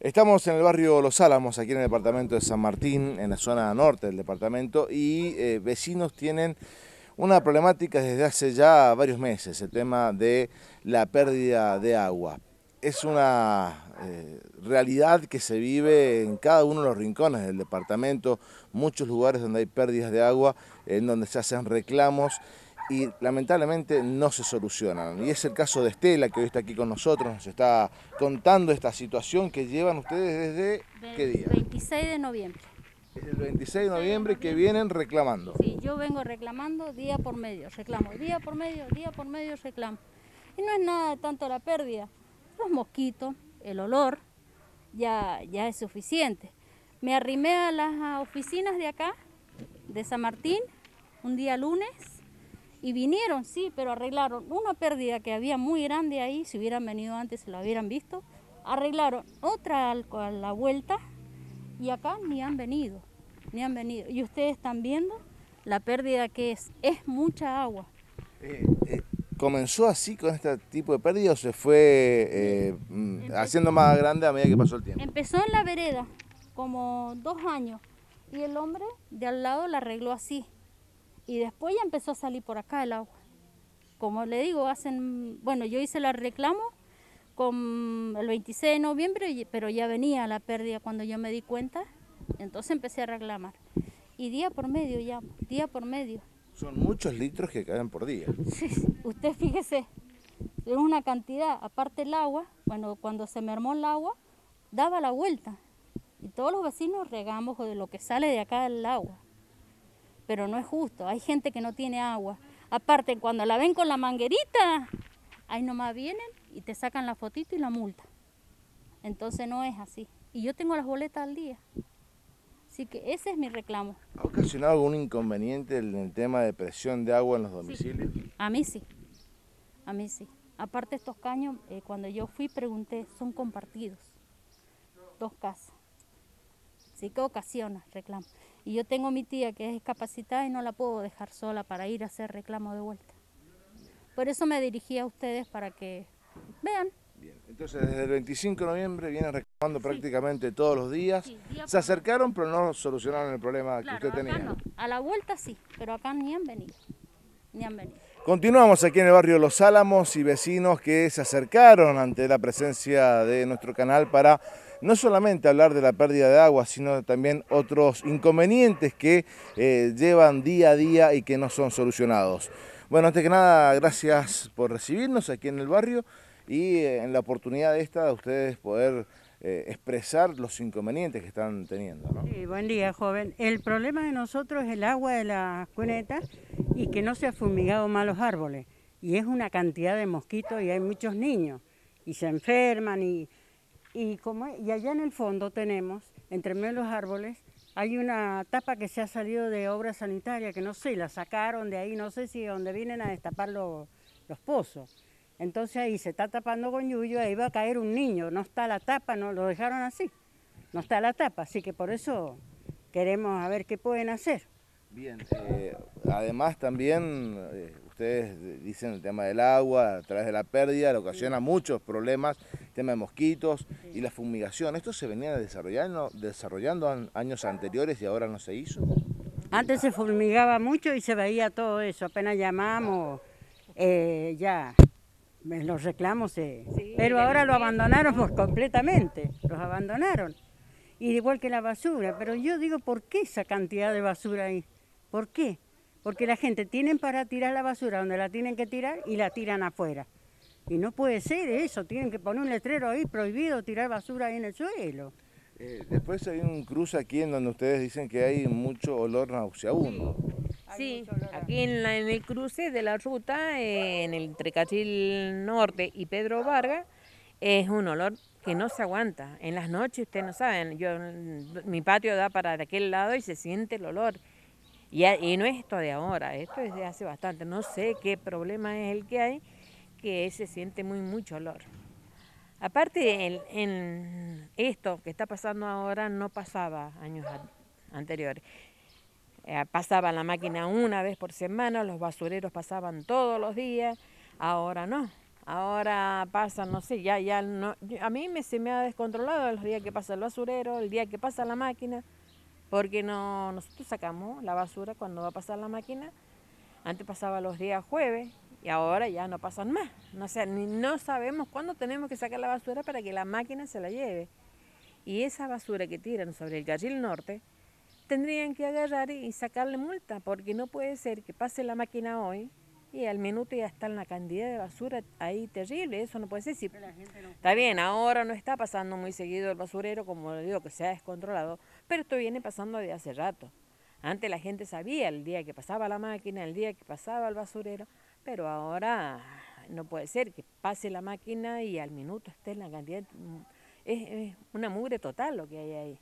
Estamos en el barrio Los Álamos, aquí en el departamento de San Martín, en la zona norte del departamento, y eh, vecinos tienen una problemática desde hace ya varios meses, el tema de la pérdida de agua. Es una eh, realidad que se vive en cada uno de los rincones del departamento, muchos lugares donde hay pérdidas de agua, en donde se hacen reclamos y lamentablemente no se solucionan. Y es el caso de Estela, que hoy está aquí con nosotros, nos está contando esta situación que llevan ustedes desde qué día? 26 de noviembre. Es el 26 de noviembre que vienen reclamando. Sí, yo vengo reclamando día por medio, reclamo, día por medio, día por medio reclamo. Y no es nada tanto la pérdida, los mosquitos, el olor, ya, ya es suficiente. Me arrimé a las oficinas de acá, de San Martín, un día lunes, y vinieron, sí, pero arreglaron una pérdida que había muy grande ahí, si hubieran venido antes se lo hubieran visto. Arreglaron otra a la vuelta y acá ni han venido, ni han venido. Y ustedes están viendo la pérdida que es, es mucha agua. Eh, eh, ¿Comenzó así con este tipo de pérdida o se fue eh, mm, haciendo más grande a medida que pasó el tiempo? Empezó en la vereda, como dos años, y el hombre de al lado la arregló así y después ya empezó a salir por acá el agua. Como le digo, hacen, bueno, yo hice la reclamo con el 26 de noviembre, pero ya venía la pérdida cuando yo me di cuenta, entonces empecé a reclamar. Y día por medio ya, día por medio. Son muchos litros que caen por día. Sí, usted fíjese, es una cantidad, aparte el agua, bueno, cuando se mermó el agua, daba la vuelta. Y todos los vecinos regamos de lo que sale de acá del agua pero no es justo. Hay gente que no tiene agua. Aparte, cuando la ven con la manguerita, ahí nomás vienen y te sacan la fotito y la multa. Entonces no es así. Y yo tengo las boletas al día. Así que ese es mi reclamo. ¿Ha ocasionado algún inconveniente en el tema de presión de agua en los domicilios? A mí sí, a mí sí. Aparte estos caños, eh, cuando yo fui pregunté, son compartidos, dos casas. Así que ocasiona reclamo. Y yo tengo mi tía que es discapacitada y no la puedo dejar sola para ir a hacer reclamo de vuelta. Por eso me dirigí a ustedes para que vean. Bien, entonces desde el 25 de noviembre vienen reclamando prácticamente todos los días. Se acercaron pero no solucionaron el problema que usted tenía. A la vuelta sí, pero acá ni han venido. Ni han venido. Continuamos aquí en el barrio Los Álamos y vecinos que se acercaron ante la presencia de nuestro canal para no solamente hablar de la pérdida de agua, sino también otros inconvenientes que eh, llevan día a día y que no son solucionados. Bueno, antes que nada, gracias por recibirnos aquí en el barrio y eh, en la oportunidad de esta de ustedes poder eh, expresar los inconvenientes que están teniendo. Sí, buen día, joven. El problema de nosotros es el agua de las cunetas y que no se ha fumigado mal los árboles. Y es una cantidad de mosquitos y hay muchos niños y se enferman y y, como, y allá en el fondo tenemos, entre medio de los árboles, hay una tapa que se ha salido de obra sanitaria, que no sé, la sacaron de ahí, no sé si donde vienen a destapar los, los pozos. Entonces ahí se está tapando con yuyo, ahí va a caer un niño, no está la tapa, no lo dejaron así, no está la tapa, así que por eso queremos a ver qué pueden hacer. Bien, eh, además también eh, ustedes dicen el tema del agua, a través de la pérdida, le ocasiona muchos problemas, el tema de mosquitos y la fumigación. ¿Esto se venía desarrollando, desarrollando años anteriores y ahora no se hizo? Antes se fumigaba mucho y se veía todo eso, apenas llamamos, eh, ya los reclamos, pero ahora lo abandonaron por completamente, los abandonaron. Y igual que la basura, pero yo digo, ¿por qué esa cantidad de basura ahí? ¿Por qué? Porque la gente tiene para tirar la basura donde la tienen que tirar y la tiran afuera. Y no puede ser eso, tienen que poner un letrero ahí prohibido tirar basura ahí en el suelo. Eh, después hay un cruce aquí en donde ustedes dicen que hay mucho olor nauseabundo. Sí, aquí en, el cruce de la ruta, eh, en el Trecachil Norte y Pedro Vargas, es un olor que no se aguanta. En las noches, ustedes no saben, yo, mi patio da para aquel lado y se siente el olor. Y, no es esto de ahora, esto es de hace bastante. No sé qué problema es el que hay, que se siente muy mucho olor. Aparte, en, esto que está pasando ahora no pasaba años anteriores. Eh, pasaba la máquina una vez por semana, los basureros pasaban todos los días, ahora no. Ahora pasa, no sé, ya, ya, no, a mí me, se me ha descontrolado los días que pasa el basurero, el día que pasa la máquina, porque no, nosotros sacamos la basura cuando va a pasar la máquina. Antes pasaba los días jueves y ahora ya no pasan más. No, sé, ni, no sabemos cuándo tenemos que sacar la basura para que la máquina se la lleve. Y esa basura que tiran sobre el carril norte, tendrían que agarrar y sacarle multa, porque no puede ser que pase la máquina hoy y al minuto ya está la cantidad de basura ahí terrible, eso no puede ser. Si, Está bien, ahora no está pasando muy seguido el basurero, como le digo, que se ha descontrolado, pero esto viene pasando de hace rato. Antes la gente sabía el día que pasaba la máquina, el día que pasaba el basurero, pero ahora no puede ser que pase la máquina y al minuto esté en la cantidad... Es, es una mugre total lo que hay ahí.